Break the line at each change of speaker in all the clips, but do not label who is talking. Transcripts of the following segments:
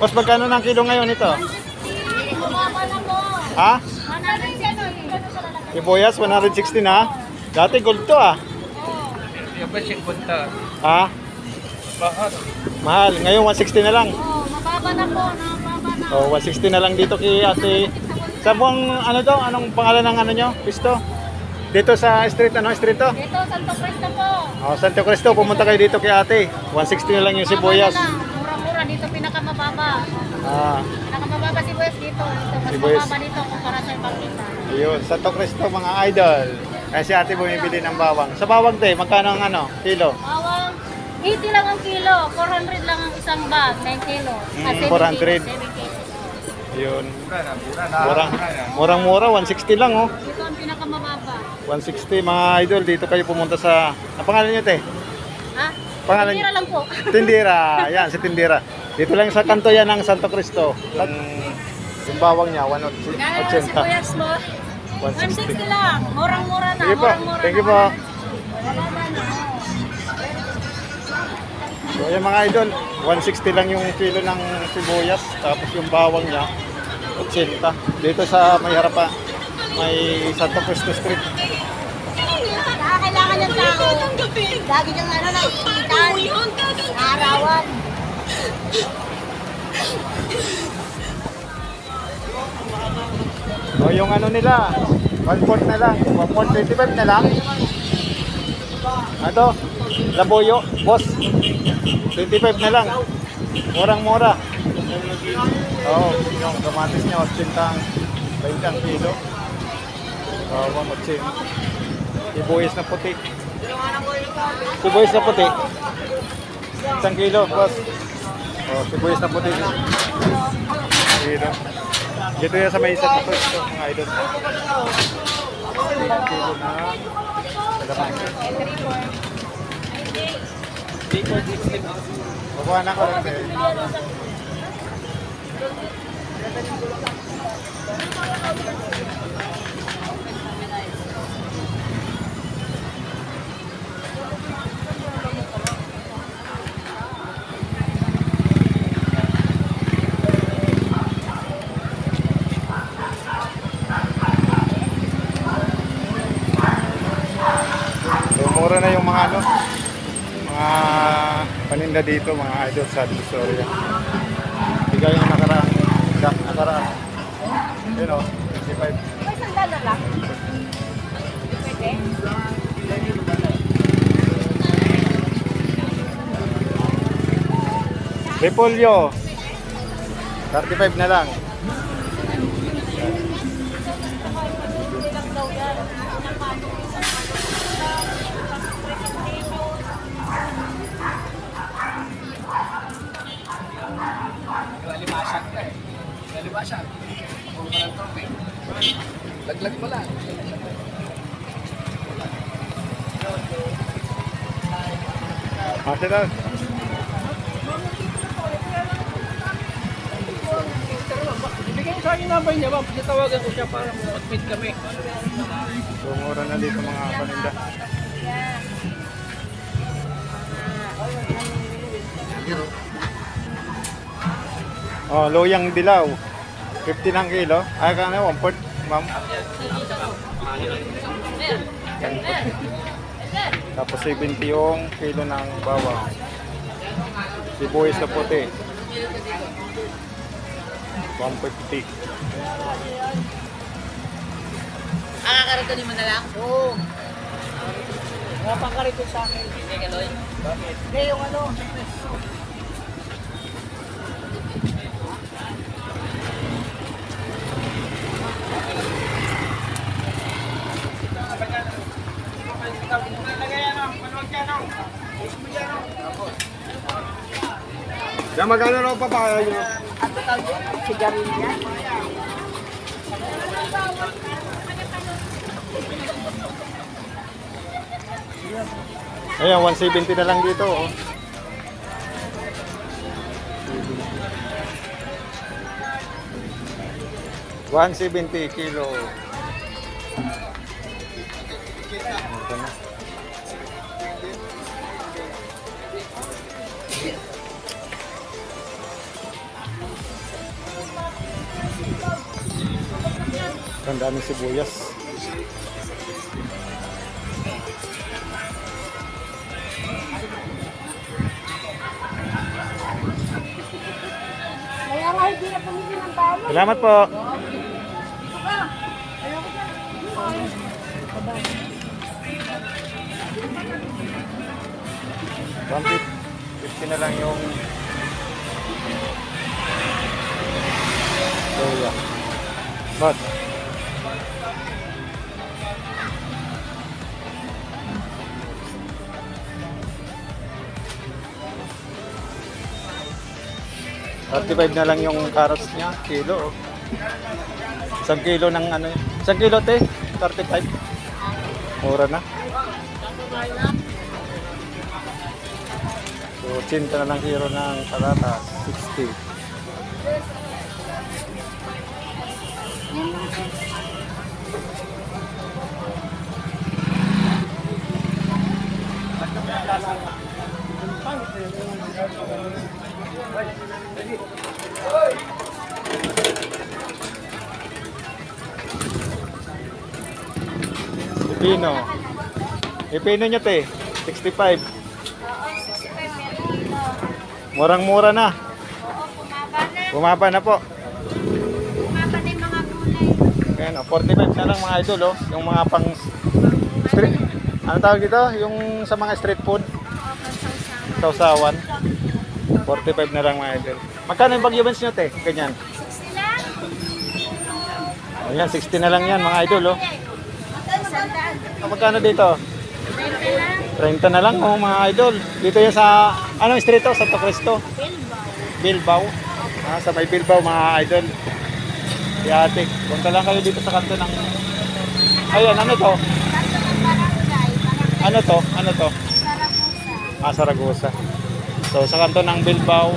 Boss, magkano ng kilo ngayon ito?
Bumaba na po.
Ha?
100 ano eh.
Sibuyas, 160 na. Dati gold to ah.
Yung ba siya?
Ha?
Bakit?
Mahal. Ngayon 160 na lang.
Oh, mababa na po. Mababa na.
Oh, 160 na lang dito kay ate. Sa buong ano to? Anong pangalan ng ano nyo? Pisto? Dito sa street, ano street to?
Dito, Santo Cristo po.
Oh, Santo Cristo, pumunta kayo dito kay ate. 160 na lang yung sibuyas.
Mura-mura. Dito pinakamababa.
Ah,
Pinakamababa sibuyas dito. Dito, mas
Sibuyas.
mababa dito kumpara sa ibang kita.
ayun. Santo Cristo, mga idol. Kaya si ate bumibili ng bawang. Sa bawang te, magkano ang ano? Kilo?
Bawang, 80 lang ang kilo. 400 lang ang isang bag. 9 kilo. Ah,
Mm,
7
400.
kilo, 7 kilo.
Na.
Murang, murang mura, 160 lang oh.
Dito ang pinakamababa.
160 mga idol, dito kayo pumunta sa... Ang pangalan nyo te?
Ha?
Pangalan-
Tira lang po.
Tindira. Yan, si Tindira. Dito lang sa kanto yan ng Santo Cristo. Yung, yung bawang niya,
Gano'n ang
180.
sibuyas mo?
160.
160 lang. Murang-mura na.
Sige po.
Murang-mura
Thank you po. So yung mga idol, 160 lang yung kilo ng sibuyas. Tapos yung bawang niya, 80. Dito sa may harapan, may Santo Cristo Street.
Kailangan ng tao. Lagi niyang ano na ikitan. Arawan.
O yung ano nila, 1 na lang. 1 25 na lang. Ano? Laboyo, boss. 25 na lang. Murang-mura. Oo, yung kamatis niya, 80 ang 20 ang kilo. Oo, oh, 80. Sibuyas na puti. Sibuyas na puti. Isang kilo, boss. Oh, sibuyas na puti. Kilo. Dito yan sa may isa na ito, mga idol. Kilo na. Kukuha na ko lang sa'yo. So, mura na yung mga ano, mga paninda dito, mga idol sa Victoria. Bigay yung nakaraan, dak nakaraan. Yun o, 55.
May sandal na lang. Pwede?
Repolyo, 35 na lang.
Laglag mo lang.
Kasi daw,
Ibigay niyo sa akin number niya, ma'am. Tatawagan ko siya para mag-meet kami.
so mura na dito mga paninda. Oh, loyang dilaw. 50 ng kilo. Ay, kano, 1 port, ma'am. Tapos 70 yung kilo ng bawang. Sibuyas na puti. 150.
Akakarito ni mo na lang?
Oo. Mga pangkarito sa akin. Hindi ka, Loy. Bakit? Hindi, yung ano.
Na magkano raw pa ba kayo?
Sigarilya.
Ayan, 170 na lang dito. Oh. One seventy kilo. Ang daming sibuyas. Salamat po. One fifty na lang yung soya. But, Thirty-five na lang yung carrots niya, kilo. Isang kilo ng ano, isang kilo te, 35. Mura na. So, 80 na lang kilo ng patatas, 60. Pipino. Pipino niya te, 65.
Oo, 65 per kilo.
Murang-mura na.
Oo, bumaba na.
Po.
Bumaba na yung mga gulay.
Ayan, oh, 45 na lang mga idol, oh. Yung mga pang street. Ano tawag dito? Yung sa mga street food, sausawan. 45 na lang mga idol. Magkano yung bagyo beans nyo, te? Ganyan.
60 lang.
Ayan, 60 na lang yan mga idol, oh.
Sandaan.
Ah, Magkano dito?
20 lang.
30 na lang, oh mga idol. Dito yan sa, anong street to? Santo Cristo.
Bilbao.
Bilbao. Ah, sa may Bilbao mga idol. Yatik. Punta lang kayo dito sa kanto ng... Ayan, ano to? Ano to? Ano to?
Sarapusa.
Ah, Saragosa. So, sa kanto ng Bilbao,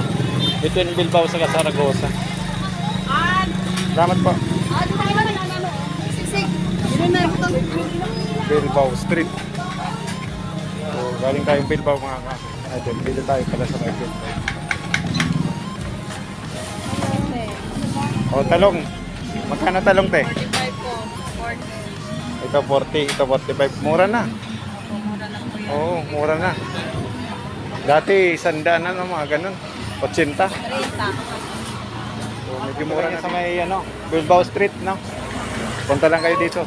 between Bilbao sa Saragosa. Salamat po.
na?
Bilbao Street. So, galing tayong Bilbao mga ka. Idol, dito tayo pala sa Bilbao. O, talong. Magkano talong, te?
45 po. 40.
Ito 40, ito 45. Mura na.
Mura lang po
Oo, mura na. Dati, sandaan na no, mga ganun. 80.
30.
So, medyo mura na sa may ano, Bilbao Street, no? Punta lang kayo dito.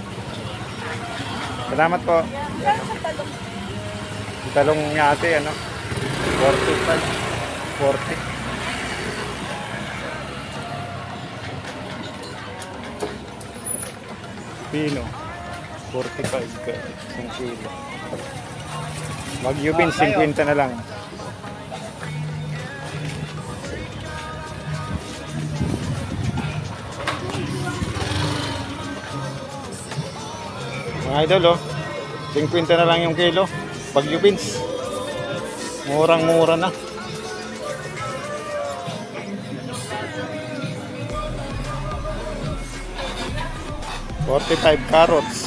Salamat po. Yung talong niya ate, ano? 45. 40. Pino. 45 ka. Isang kilo. Wagyu beans, 50 na lang. Mga idol, oh. 50 na lang yung kilo. Bagyo beans. Murang-mura na. Forty-five carrots.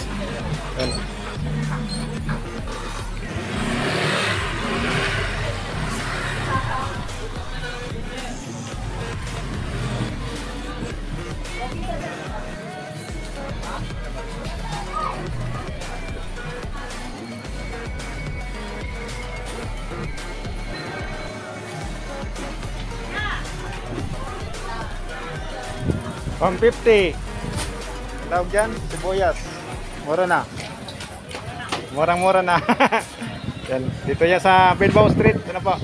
150. Tawag dyan, sibuyas. Mura na. Murang-mura na. yan. Dito yan sa Bilbao Street. Ano po?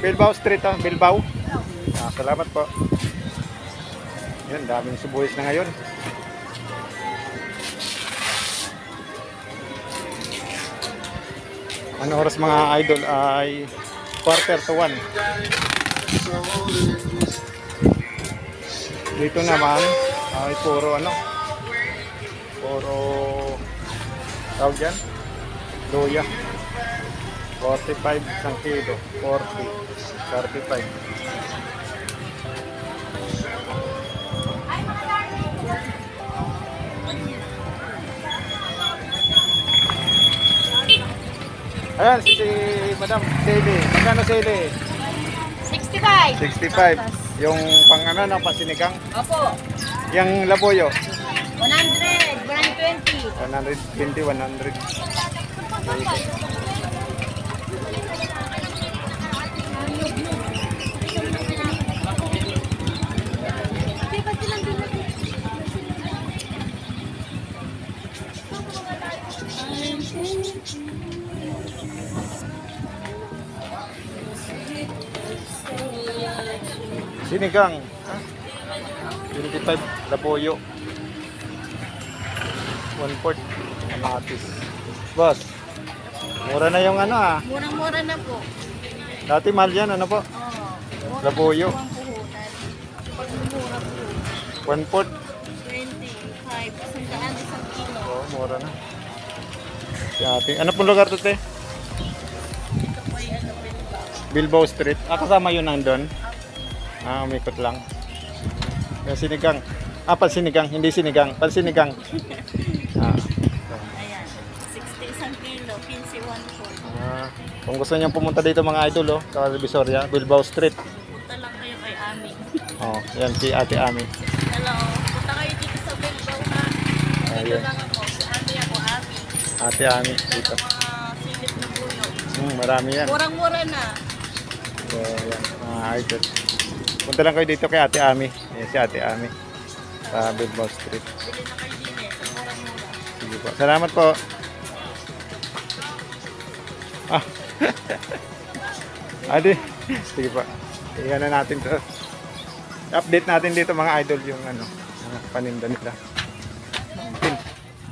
Bilbao Street, oh. Bilbao. Ah, salamat po. Yan, daming sibuyas na ngayon. Ano oras mga idol ay quarter to one. Dito naman ay puro ano puro tawag yan luya 45 isang kilo 40 35 Ayan, si, si Madam Sally. Magkano Sally?
65.
65. Yung pang ano, no, pasinigang.
Opo.
Yung laboyo.
100, 120.
120, 100. Sinigang. 25 laboyo. One port. Kamatis. Boss. Mura na yung ano ah.
Murang-mura na po.
Dati mahal yan. Ano po?
Oo. Po,
One port.
25, isang daan, isang kilo.
Oo, oh, mura na. Si ate. Ano pong lugar to, te?
Ano. Bilbao
Street. Ah, kasama yun nandun. Ah, umikot lang. Yung sinigang. Ah, pansinigang. Hindi sinigang. Pansinigang. Ah.
Ayan. 60 isang kilo, 15 one
ah. Kung gusto niyo pumunta dito mga idol, oh, sa Divisoria, Bilbao Street.
Punta lang kayo kay Ami.
Oh, yan si Ate Ami.
Hello. Punta kayo dito sa Bilbao ha. Dito
Ayun.
lang ako. Si Ami ako, Ami.
Ate Ami dito.
Dito mga silip na buyo.
Hmm, marami yan.
Murang-mura na.
So, yan, mga idol. Punta lang kayo dito kay Ate Ami. Yan si Ate Ami. Sa Bilbao Street. Sige po. Salamat po. Ah. Adi. Sige po. Iyan na natin to. Update natin dito mga idol yung ano, mga paninda nila.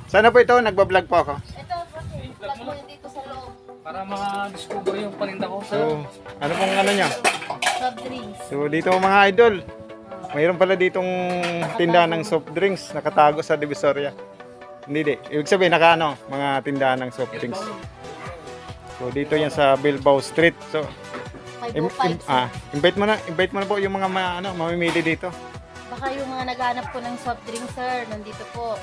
Sana po ito, nagbablog po ako.
Ito, vlog mo.
Para ma-discover yung paninda ko sa...
So, ano pong ano niya?
Soft drinks.
So, dito mga idol. Mayroon pala ditong tindahan ng soft drinks nakatago sa Divisoria. Hindi di. Ibig sabihin naka ano, mga tindahan ng soft drinks. So, dito yan sa Bilbao Street. So, im-
505.
im- ah, invite mo na, invite mo na po yung mga ma- ano, mamimili dito.
Baka yung mga naghanap po ng soft drink, sir, nandito po,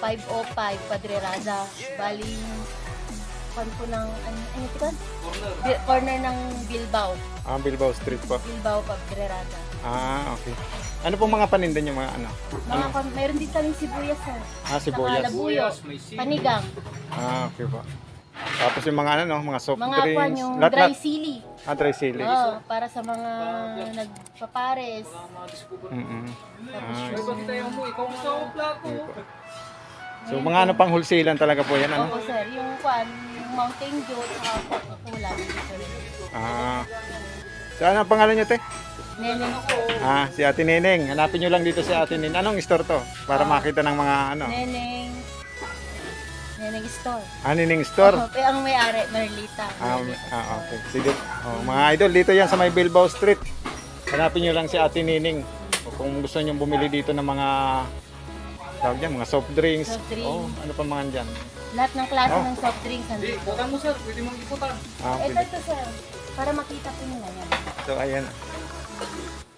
505 Padre Raza. Bali, pan po ng, ano, ano ito kan? Bi- Corner ng Bilbao.
Ah, Bilbao Street po.
Bilbao, Padre Raza.
Ah, okay. Ano pong mga paninda niyo mga ano?
Mga, kon- mayroon din kami sibuyas, sir.
Ah,
Saka
sibuyas.
labuyo,
may sili.
panigang.
Ah, okay po. Tapos yung mga ano, no, mga soft
Mga kwan,
drinks.
yung
Lahat
dry sili.
Ah, dry sili.
Oo, para sa mga nagpapares.
Ma-discover.
Mm-mm.
Tapos
Ah,
mo? Ikaw gusto ko plato.
So mga ano pang wholesalan talaga po yan ano?
Opo, sir. Yung kwan, yung Mountain Dew, saka Coca-Cola. dito rin.
Ah. So ano ang pangalan niyo te?
Neneng po.
Ah, si Ate Neneng. Hanapin niyo lang dito si Ate Neneng. Anong store to? Para makita ng mga ano.
Neneng. Neneng Store.
Ah, Neneng store.
Oh, ang may-ari, Merlita.
Ah, ah, okay. Sige. Oh, mga idol, dito yan sa may Bilbao Street. Hanapin niyo lang si Ate Neneng. O kung gusto niyo bumili dito ng mga tawag dyan, mga soft drinks.
Soft drinks.
Oh, ano pa mga dyan?
Lahat ng klase
Oh.
ng soft drinks
Hindi,
nandito.
bukan mo sir. Pwede mong ikutan.
Ah,
Ito,
pwede.
ito, sir. Para makita po nila yan.
So, ayan.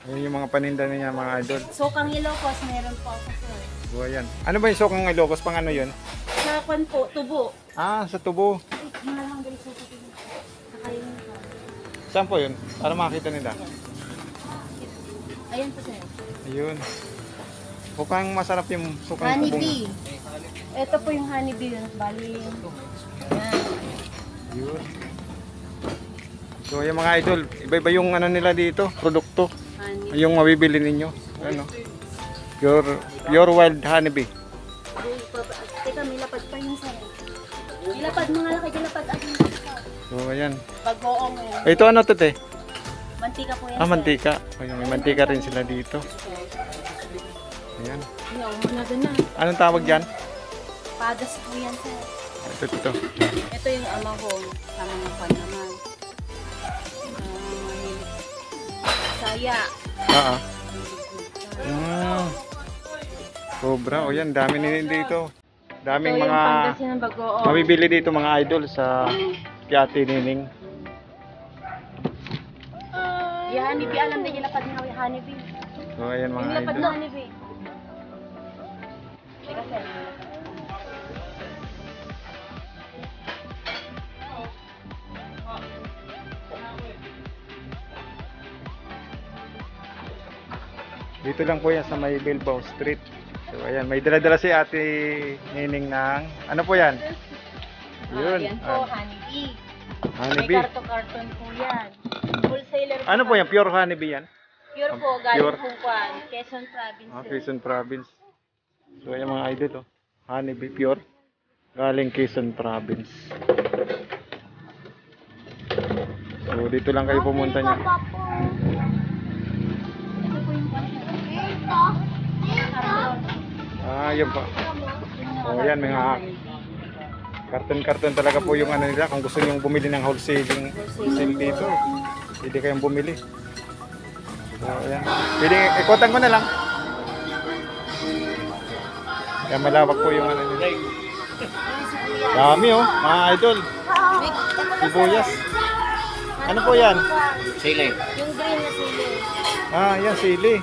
Ayan yung mga paninda niya mga idol.
Sokang Ilocos, meron po ako, sir.
So, ayan. Ano ba yung sokang Ilocos? Pang ano yun?
Sa kwan po, tubo.
Ah, sa tubo.
Ay, malamang dali sa tubo. Ko.
Saan po yun? Para makita nila.
Ayan po, sir.
Ayun. Mukhang masarap yung sukang
Honey bee. Ito po yung honey bee. Bali, yan.
Yun. So, yung mga idol, iba-iba yung ano nila dito, produkto.
Honey.
Yung mabibili ninyo. Ano? Pure, pure wild honeybee.
Teka, may lapad pa yun, sir. Ilapad mga laki, ilapad atin.
So, ayan.
Pag-oong.
Eh, Ito ano to, te?
Mantika po yan,
Ah,
sir.
mantika. Ayun, may mantika rin sila dito. Ayan.
Yung, managa na.
Anong tawag dyan?
Padas po yan, sir.
Ito, ito, ito.
Ito yung amahong sa mga pan naman. Ah, saya.
Ah, ah. Mm. Sobra. O yan, dami nila dito. Daming
yung
mga mabibili dito mga idol sa Piati Nining.
Yung honeybee, alam na yung lapad yung honeybee.
So ayan
Yung
mga
lapad
idol.
na honeybee.
Dito lang po yan sa may Bilbao Street. So ayan, may dala-dala si Ate Nining ng ano po 'yan?
Yun.
Yun.
yan po,
Ah.
honeybee.
Honeybee.
May karton-karton po yan. Wholesaler
Ano po 'yan? Pure honeybee 'yan?
Pure po, galing
Pure.
po. Quezon Province.
Ah. Quezon Province. So ayan mga idol oh. Honeybee pure. Galing Quezon Province. So dito lang kayo pumunta niya.
Yung.
Ah, yun po. Oh, yan mga karton-karton talaga po yung ano nila. Kung gusto niyo bumili ng wholesale dito, pwede kayong bumili. So, ayan. Pwede, ikutan ko na lang. Yan, malawak po yung ano nila. Dami oh, mga idol. Sibuyas. Ano po yan?
Sili.
Yung green na sili.
Ah, yan, sili.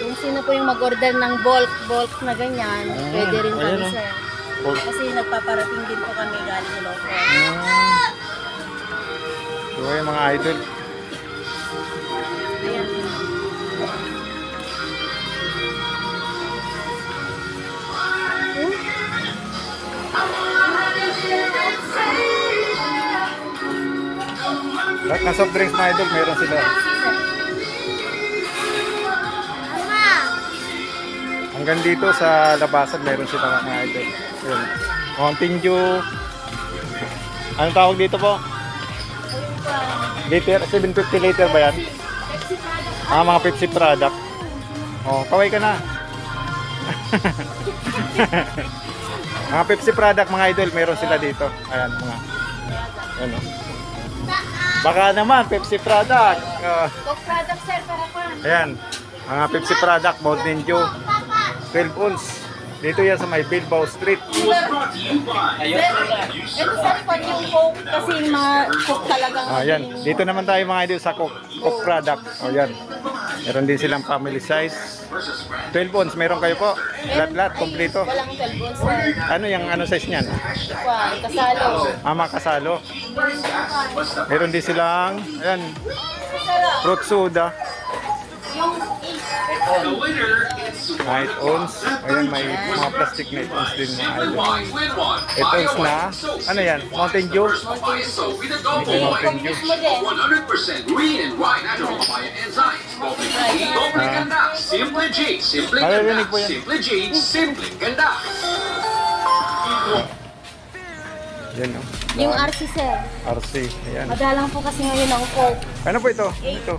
Yung sino po yung mag-order ng bulk, bulk na ganyan,
Ah,
pwede rin kami
oh.
sir.
Bulk.
Kasi nagpaparating din po kami galing Ilocos.
Ah. So, ayan mga idol.
Ayan.
Lahat ng soft drinks mga idol, meron sila. Hanggang dito sa labasan, meron sila mga idol. Yun. Mountain Dew. Anong tawag dito po? Liter, 750 liter ba yan? Ah, mga Pepsi product. Oh, kaway ka na. mga Pepsi product mga idol, meron sila dito. Ayan, mga. Ayan, oh. Baka naman, Pepsi product. Ah.
Coke product sir, para pa.
Ayan, mga Pepsi product, Mountain Dew, 12 ounce. Dito yan sa may Bilbao Street.
Ayun.
Ito sir, pan yung Coke kasi yung mga Coke talagang
Ah, yan. Dito naman tayo mga idol sa Coke, Coke product. O yan. Meron din silang family size. 12 ounce, meron kayo po. Lahat-lahat, kompleto.
Walang talbon sir.
Ano yung ano size niyan?
Kwan, kasalo.
Ama kasalo. Meron din silang, ayan, fruit soda.
Yung
8 ounce. Ayan, may mga plastic 8 ounce din mga idol. 8 ounce na, ano yan? Mountain Dew? Ito Mountain Dew.
mismo din.
100% green and white natural papaya enzymes. Doble ganda. Simple G. Simple ganda.
po yan.
Simple G. Simple ganda.
Yan o.
Yung RC sir.
RC. Ayan.
Madalang po kasi ngayon ang Coke.
Ano po ito? Ito.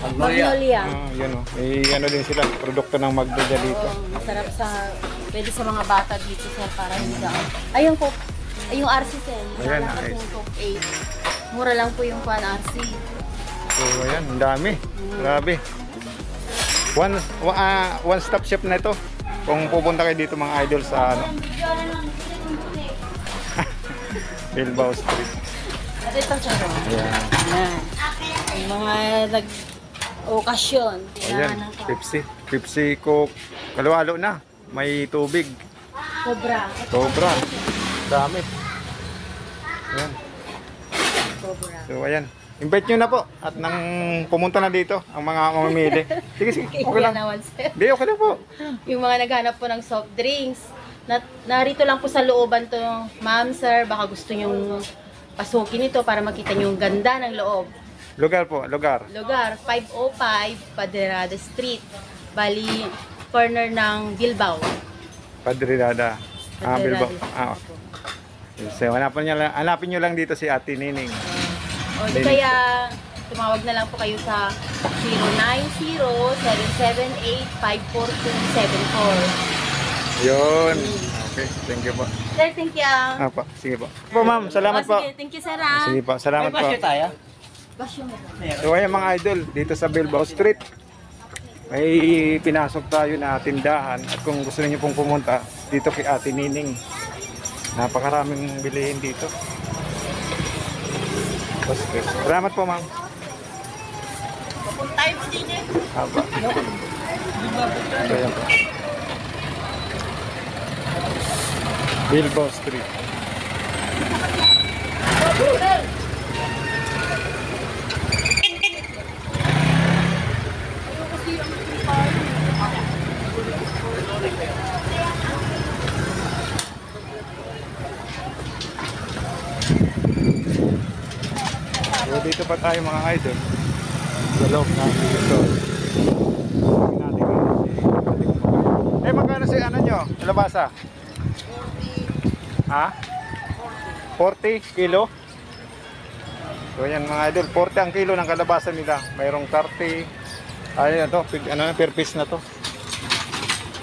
Magnolia.
Ah, yan o. May ano din sila, produkto ng Magnolia dito.
Oo, masarap sa, pwede sa mga bata dito sir para hindi daw. Ayun po, ay yung RC sir.
Ayan,
kasi
nice.
yung Coke 8. Mura lang po yung pan RC.
So, ayan, ang dami. Grabe. One, wa- ah, one stop shop na ito. Kung pupunta kayo dito mga idol sa ano, Bilbao Street.
At ito sir. oh.
Ayan.
Ayan. Yung mga nag okasyon.
Ayan, Pepsi. Pepsi, Coke. Kalawalo na. May tubig.
Cobra.
Sobra. Dami. Ayan.
Cobra.
So, ayan. Invite nyo na po. At nang pumunta na dito, ang mga mamimili. Sige, sige. Okay lang. Hindi, okay lang po.
Yung mga naghanap po ng soft drinks. Na, narito lang po sa looban to, ma'am, sir, baka gusto nyong pasukin ito para makita nyo yung ganda ng loob.
Lugar po, lugar.
Lugar, 505 Paderada Street. Bali, corner ng Bilbao.
Padre Dada. Ah, Bilbao. Ah, okay. So, hanapin nyo, lang, hanapin nyo lang dito si Ate Nining.
O di kaya, tumawag na lang po kayo sa 090-778-54274.
Yun. Okay, thank you po.
Sir, thank you.
Ah, po. Sige po. Po, ma'am. Salamat
O,
po.
Sige, thank you, sir. ah.
Sige po. Salamat po.
tayo?
So, ayan mga idol, dito sa Bilbao Street. May pinasok tayo na tindahan at kung gusto niyo pong pumunta dito kay Ate Nining. Napakaraming bilihin dito. Okay. Salamat po, ma'am.
Papuntay mo din eh.
Haba. So, ayan po. Bilbao Street. So, dito pa tayo mga idol. Sa loob ng dito. Eh, magkano si ano nyo? Kalabasa? Ha? 40 kilo? So yan mga idol, 40 ang kilo ng kalabasa nila. Mayroong 30. Ay, ito, pig- ano, per piece na to.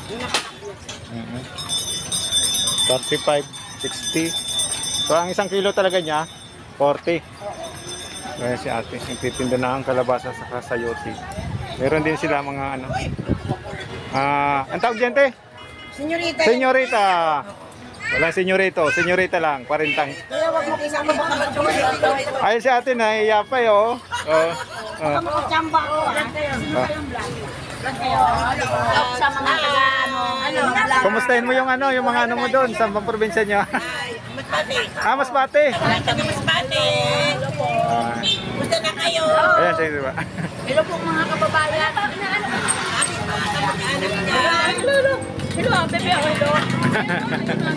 Mhm. 35, 60. So ang isang kilo talaga niya, 40. Kaya si ate, nagtitinda na ang kalabasa sa sayote. Meron din sila mga ano. Ah, ang tawag dyan, te?
Senyorita,
Senyorita. Walang senyorito, senyorita lang, parintang.
kaya wag mo kisama baka.
Ayun si ate na, iyapay oh. Oh. oh.
Ko. Sa mga ano, ano,
Kumustahin mo yung ano, yung mga ano mo doon sa mga probinsya nyo? ah, Masbate.
Masbate.
Ah,
Gusto na kayo.
ayan, sige diba?
Hello po mga kababayan. Hello, hello, ah, bebe ako hello.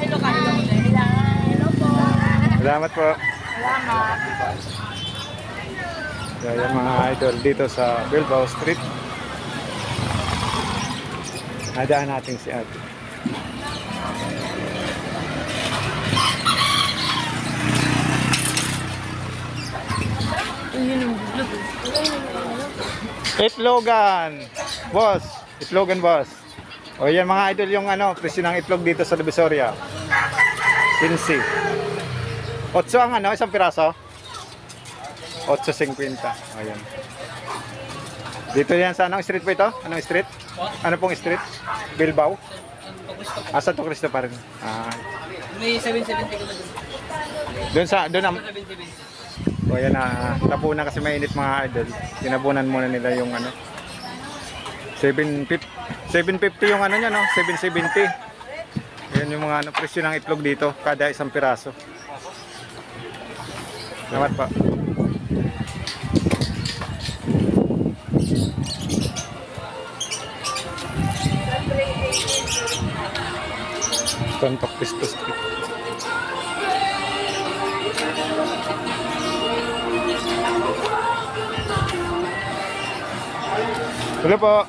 Hello ka, hello. Hello po.
Salamat po.
Salamat.
Kaya yung mga idol dito sa Bilbao Street. Nadaan natin si ate. Itlogan! Boss! Itlogan boss! O yan mga idol yung ano, presyo ng itlog dito sa Divisoria. 15. 8 ang ano, isang piraso? 8.50. Ayan. Dito yan sa anong street po ito? Anong street? Ano pong street? Bilbao? Ah, Santo Cristo pa rin. Ah.
May 770 ko na dun.
Doon sa, doon ang,
770.
o yan na, tapunan kasi mainit mga idol. Tinabunan muna nila yung ano. 750, 750 yung ano niya no, 770. Yan yung mga ano, presyo ng itlog dito, kada isang piraso. Salamat pa. Santo Cristo Street. Hello po.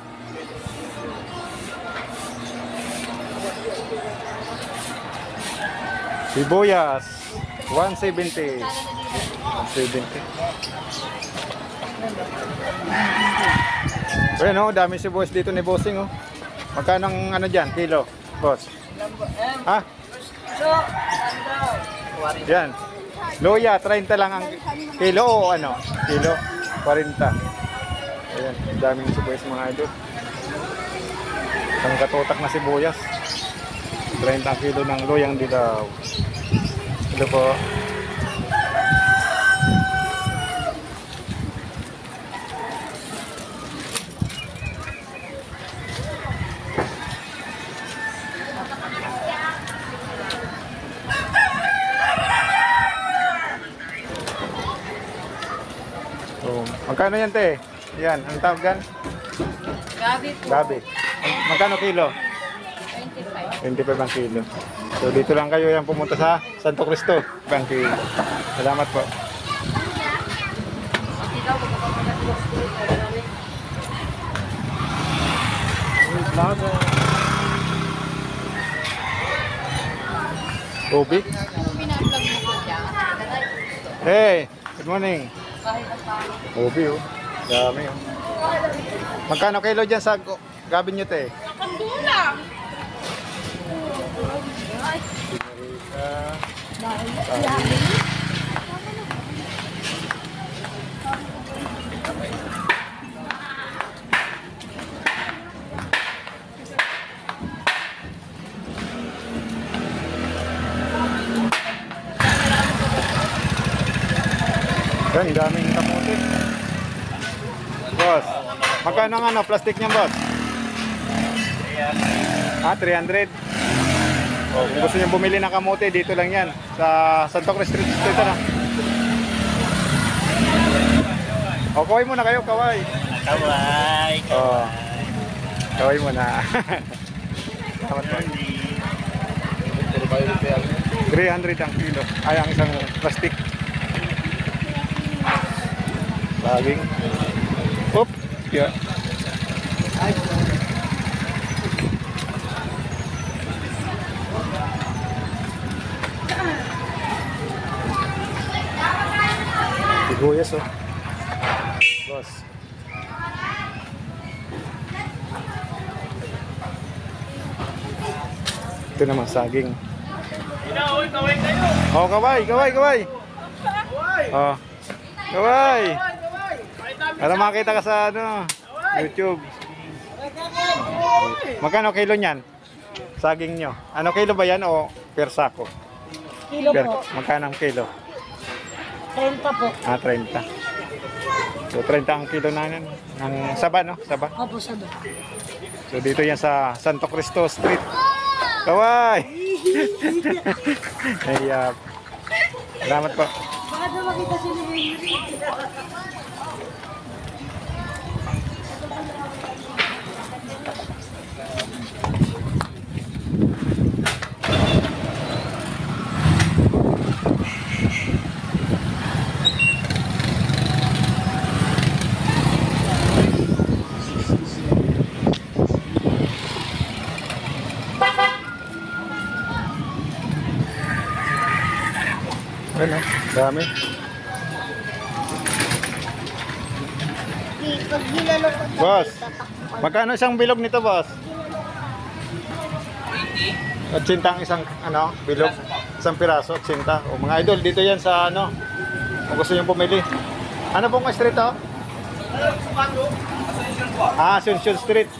Sibuyas, 170. 170. Ayan o, dami sibuyas dito ni Bossing o. Magkano ang ano dyan, kilo, boss? Ha? Yan. Loya, 30 lang ang kilo o ano? Kilo, 40. Ayan, ang daming sibuyas mga idol. Ang katutak na sibuyas. 30 ang kilo ng loyang dilaw. Ito po. Magkano yan te? Yan, ang tawag yan?
Gabi po.
Gabi. Magkano kilo?
25.
25 ang kilo. So dito lang kayo yan pumunta sa Santo Cristo. Bang kilo. Salamat po.
Dyan.
Hey, good morning. Ubi oh. Dami oh. Magkano kilo dyan sa gabi nyo te?
Kandulang.
Yan, daming kamote. Boss, magkano ang ano, plastic niyan boss? Ah, 300. Oh, kung gusto niyo bumili ng kamote, dito lang yan. Sa Santo Cristo Street. Dito na. O, kaway muna kayo, kaway.
Kaway.
Oh. Kaway muna. Salamat po. 300 ang kilo. Ay, ang isang plastic. Saging. Oop. Yeah. Sibuyas oh. Boss. Ito naman saging. Oh, kaway, kaway, kaway. Oh. Kaway. Para makita ka sa ano, YouTube. Magkano kilo niyan? Saging nyo. Ano kilo ba yan o per sako?
Kilo
Per,
po.
magkano ang kilo?
30 po.
Ah, 30. So, 30 ang kilo na yan. Ang saba, no? Saba.
Opo, sabi.
So, dito yan sa Santo Cristo Street. Kaway! Ay, uh, salamat po.
Baka na makita si Lili.
Ano? Dami. Boss, magkano isang bilog nito, boss? 80 ang isang ano, bilog. Isang piraso, 80. O mga idol, dito yan sa ano. Kung gusto niyo pumili. Ano pong street to? Ah, Asuncion Street.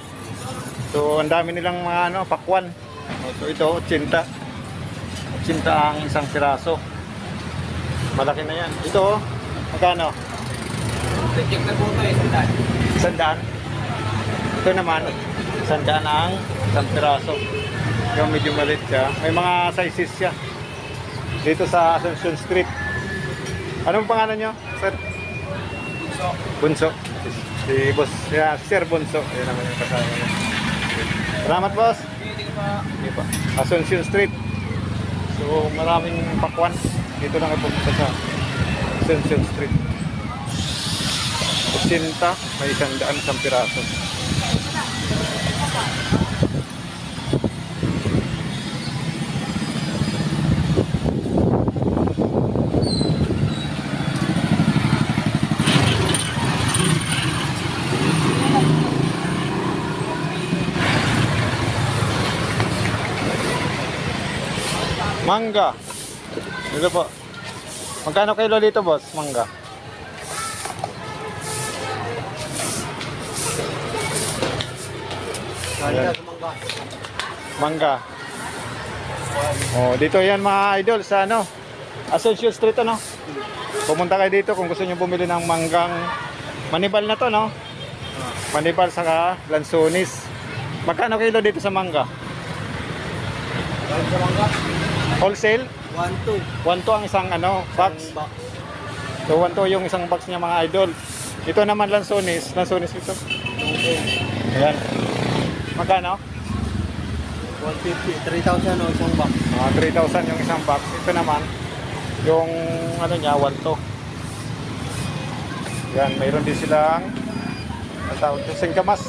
So, ang dami nilang mga ano, pakwan. So, ito, 80. 80 ang isang piraso. Malaki na yan. Ito, magkano?
Check na po ito eh. sandaan.
Sandaan. Ito naman, sandaan ang isang piraso. Yung medyo maliit siya. May mga sizes siya. Dito sa Asuncion Street. Anong pangalan nyo, sir? Bunso. Bunso. Si boss, yeah, Sir Bunso. Yan naman yung kasama niya. Salamat, boss. Sige pa. Asuncion Street. So, maraming pakwan. Dito lang ay pumunta sa Asuncion Street. 80, may isang daan isang piraso. Mangga. Dito po. Magkano kilo dito, boss? Mangga. Ayan. Mangga. Oh, dito yan mga idol sa ano? Asuncion Street ano? Pumunta kayo dito kung gusto niyo bumili ng manggang manibal na to, no? Manibal saka lansonis. Magkano kilo dito sa mangga? Wholesale?
1, 2.
1 to ang isang ano, box. So 1 to yung isang box niya mga idol. Ito naman lansonis, lansonis ito. Ayan. Magkano?
150. 3,000 o isang box.
Mga 3,000 yung isang box. Ito naman, yung ano niya, 1 to. Yan, mayroon din silang ang tawag ito, singkamas.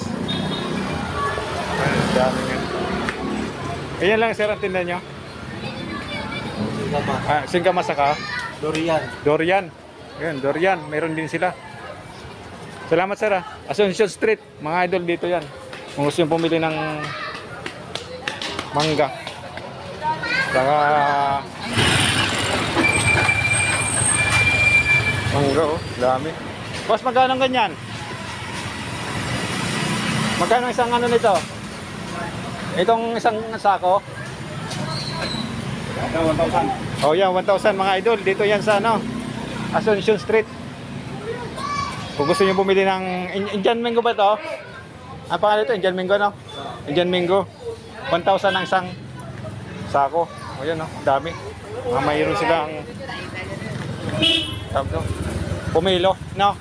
Ayan, dami nga. Ganyan lang sir ang tinda nyo.
Gama.
Ah, singkamas saka
Dorian.
Dorian. Ayan, Dorian. Mayroon din sila. Salamat sir ah. Asuncion Street. Mga idol dito yan. Kung gusto yung pumili ng mangga. Saka mangga oh. Dami. Boss, magkano ganyan? Magkano isang ano nito? Itong isang sako? 1,000. Oh, yan, 1,000 mga idol. Dito yan sa ano, Asuncion Street. Kung gusto niyo bumili ng In- Indian Mango ba to? Ang pangalan ito, Indian Mango, no? Indian Mango. 1,000 ang isang sako. O yan, no? Dami. Mga mayroon silang tawag to? Pumilo, no?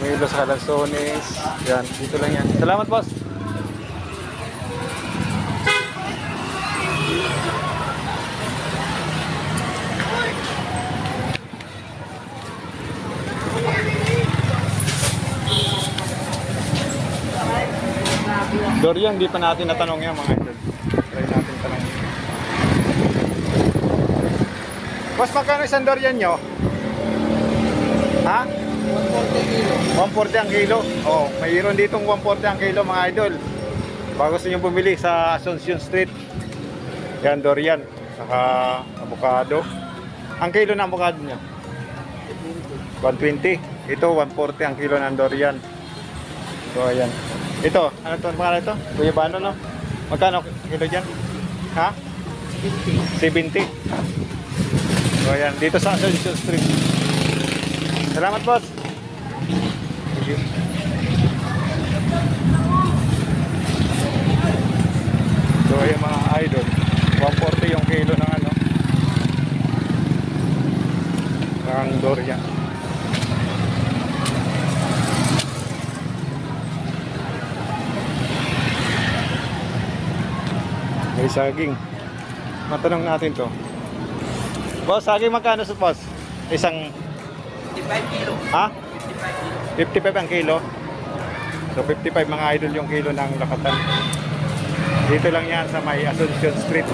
Pumilo sa Calanzones. Yan, dito lang yan. Salamat, boss. Dorian, di pa natin natanong yan mga idol. Try natin tanong. Boss, magkano isang Dorian nyo? Ha?
140 kilo.
140 ang kilo. Oh, mayroon ditong 140 ang kilo mga idol. Baka gusto nyo bumili sa Asuncion Street. Yan, Dorian. Saka avocado. Ang kilo ng avocado nyo? 120. Ito, 140 ang kilo ng Dorian. So, ayan. Ito, ano to? Mga ito? Kuya Bano, no? Magkano kilo dyan? Ha? 70. So, ayan. Dito sa Asuncion Street. Salamat, boss. Thank you. So, ayan mga idol. 140 yung kilo ng ano. Ng Dorian. Saging. Matanong natin to. Boss, saging magkano sa boss? Isang
55 kilo.
Ha? 55 ang kilo. So 55 mga idol yung kilo ng lakatan. Dito lang yan sa may Asuncion Street.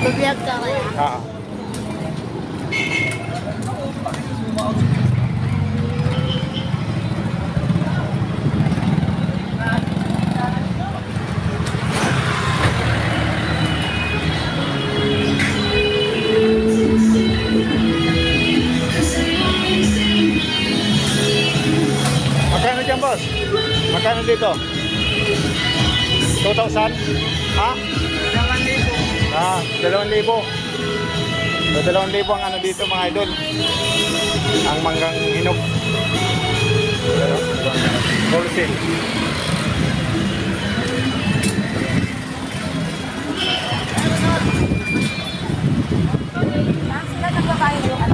Bubiyag ka kaya.
Ah. Dito? 2,000? Ha? Ah, 2,000. So, 2,000 ang ano dito mga idol. Ang manggang hinog. Wholesale.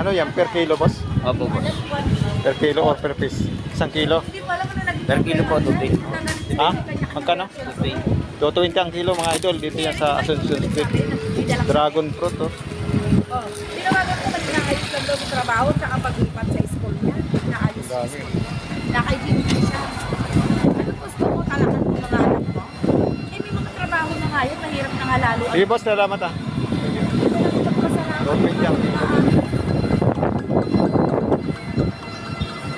Ano yan? Per kilo, boss?
Opo, boss.
Per kilo or per piece? Isang kilo?
Per kilo po, 220.
Ha? Magkano?
220.
220 ang kilo mga idol. Dito yan sa Asuncion Street. Dragon fruit, oh.
Oh, tinawagan ko kasi naayos lang daw sa trabaho tsaka paglipat sa school niya. Naayos sa school niya. Nakaibigin siya. Ano gusto mo talakan mo mga anak mo? Eh, may mga trabaho na nga yun. Mahirap na nga lalo.
Sige boss, salamat ah. Open yan.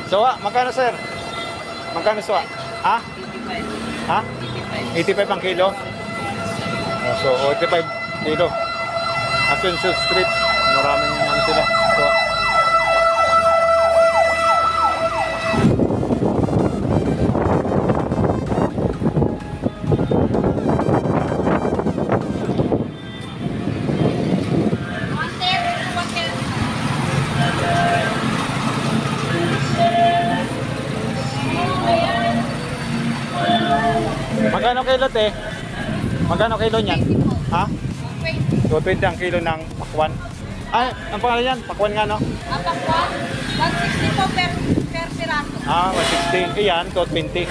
Sawa, magkano sir? Magkano sawa? Ha? Ha? 85 ang kilo? Oh, so, 85 kilo. Asuncion Street. Kilo te? Magkano kilo niyan? Ha? 220 ang kilo ng pakwan. Ay, ang pangalan yan? Pakwan nga no?
Ang pakwa, 160 po per, per piraso.
Ah, 160. Iyan, 220.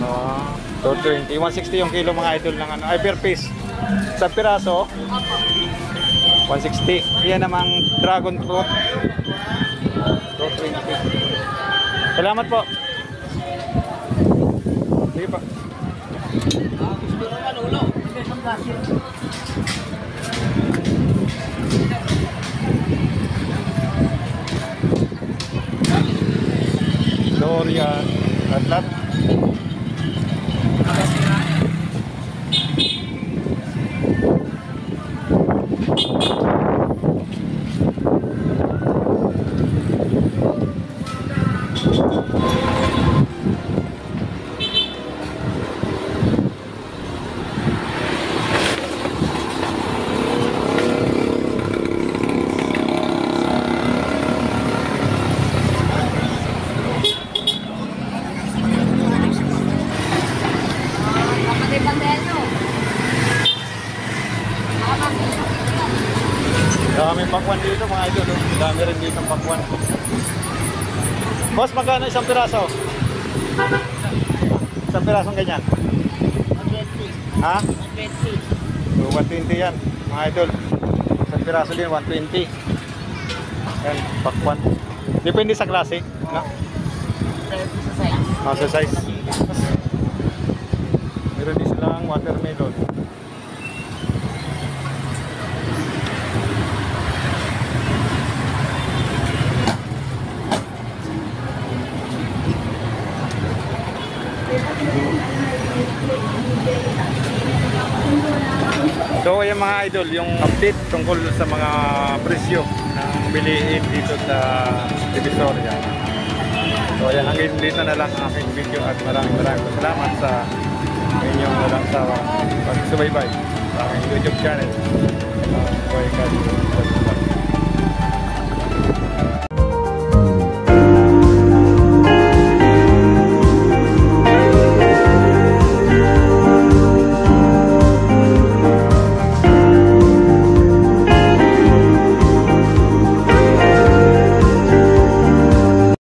Ah, 220. 160 yung kilo mga idol ng ano. Ay, per piece. Sa piraso, 160. Iyan namang dragon fruit. 220. Salamat po. Sige pa. Dorian, Atlat.
Kapatid Pandeno.
Daming pakwan dito mga idol. oh. Dami rin dito ang pakwan. Boss, magkano isang piraso? Isang pirasong ganyan? Ha?
120.
So, 120 yan, mga idol. Isang piraso din, 120. Yan, pakwan. Depende sa klase. No?
Depende sa size.
Ah, sa size. Meron din silang watermelon. Yung mga idol, yung update tungkol sa mga presyo ng bilihin dito sa Divisoria. So ayan, hanggang dito na lang ang aking video at maraming maraming salamat sa inyong walang sawa pagsubaybay sa aking YouTube channel. Uh, Boy God.